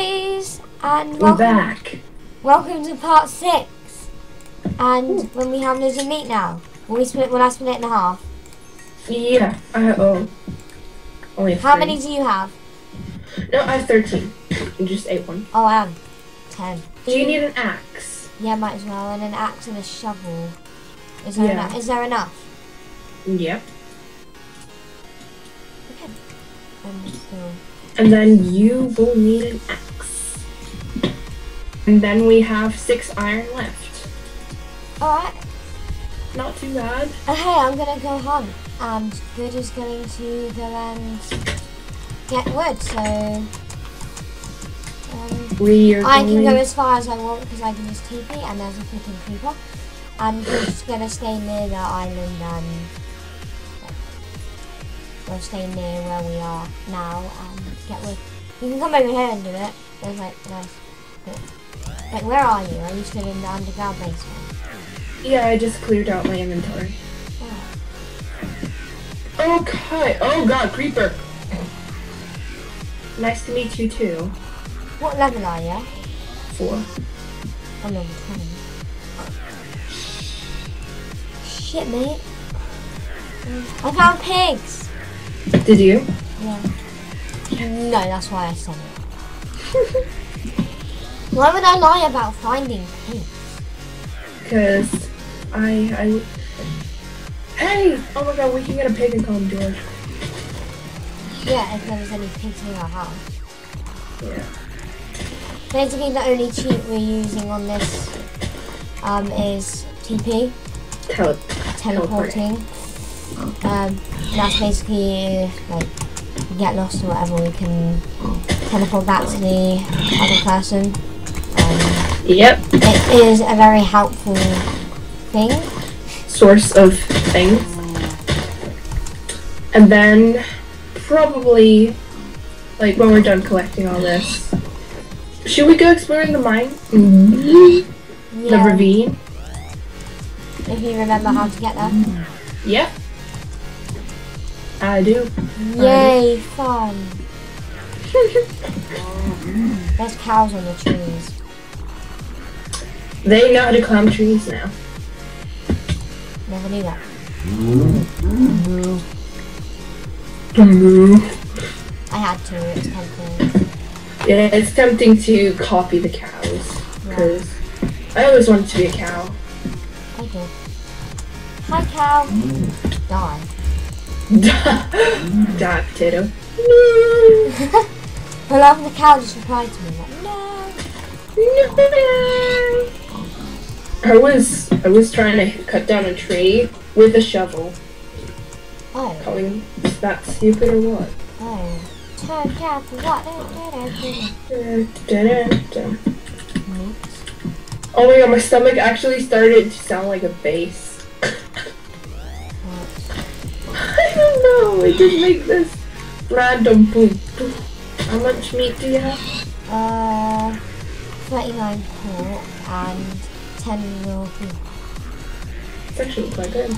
guys, and We're welcome, back. welcome to part six. And when we have loads of meat now, will we split? Will I split it in half? Yeah. I oh. Only How three. many do you have? No, I have thirteen. You just ate one. Oh, I have ten. Do you need an axe? Yeah, might as well, and an axe and a shovel. Is there Yeah. enough? Is there enough? Yep. Okay. So, And then you will need an axe. And then we have six iron left. all right. Not too bad. And hey, I'm gonna go hunt, and Gud is going to go and get wood. So. Um, We are I can go as far as I want because I can just TP and there's a freaking creeper. And we're just gonna stay near the island and we'll stay near where we are now and get wood. You can come over here and do it. There's like nice. Like where are you? Are you still in the underground basement? Yeah, I just cleared out my inventory. Oh. Okay. Oh god, creeper. Nice to meet you too. What level are you? Four. I'm level 20. Shit, mate. I found pigs! Did you? Yeah. No, that's why I said it. Why would I lie about finding pigs? Because I I. Hey! Oh my god, we can get a pig and call him George. Yeah, if there was any pigs in our house. Yeah. Basically, the only cheat we're using on this um, is TP, Tell teleporting. Um, that's basically like get lost or whatever, we can teleport back to the other person. Um, Yep. it is a very helpful thing. Source of things. And then probably like when we're done collecting all this. Should we go exploring the mine? The Yeah, ravine? if you remember how to get there. Yep. I do. Yay, fun. There's cows on the trees. They know how to climb trees now. Never knew that. I had to, it's tempting. Yeah, it's tempting to copy the cows. Because I always wanted to be a cow. I did. Hi, cow. Die. Die, potato. I love the cow just replied to me like, no. I was I was trying to cut down a tree with a shovel. Oh, Calling that stupid or what? oh. What? Oh my god, my stomach actually started to sound like a bass. I don't know, it just make this random boom. boom. How much meat do you have? Uh, 39 pork and 10 raw beef. It's actually quite good.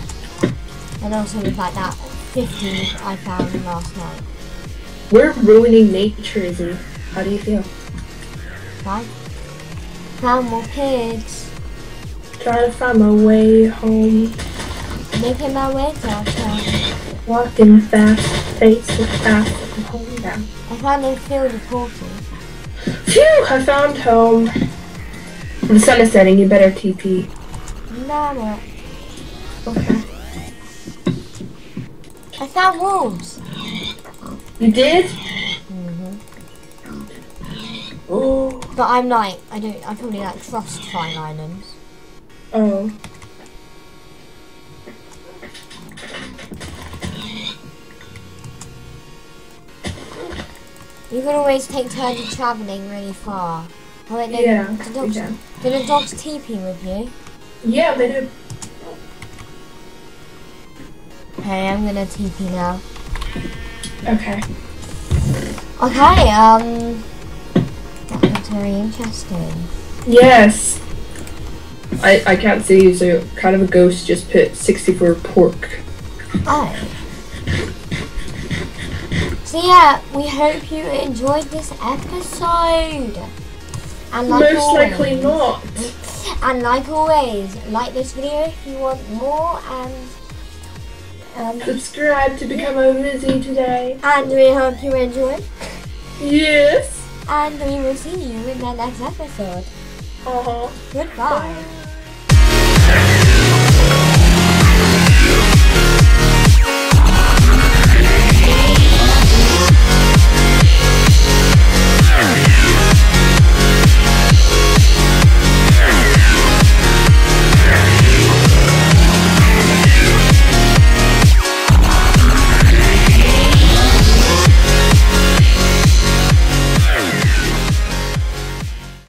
And also like that 50 I found last night. We're ruining nature, Issie. How do you feel? Right? Found more pigs. Trying to find my way home. Making my way downtown. Walking fast, facing fast, and home down. I found a field of portal. Phew! I found home. The sun is setting, you better TP. No, no. Okay. I found wolves. You did? hmm Oh. But I'm like, I don't, I probably like trust Fine Islands. Oh. You can always take turns travelling really far. Oh, wait, no, Yeah, the dogs, do the dogs TP with you? Yeah, they did. Okay, I'm gonna TP now. Okay. Okay, um, that looks very interesting. Yes. I, I can't see you, so kind of a ghost just put 64 pork. Oh. So yeah, we hope you enjoyed this episode. And like Most always, likely not. And like always, like this video if you want more and um, Subscribe to become a Lizzie today. and we hope you enjoyed. Yes. And we will see you in the next episode. Uh huh. Goodbye.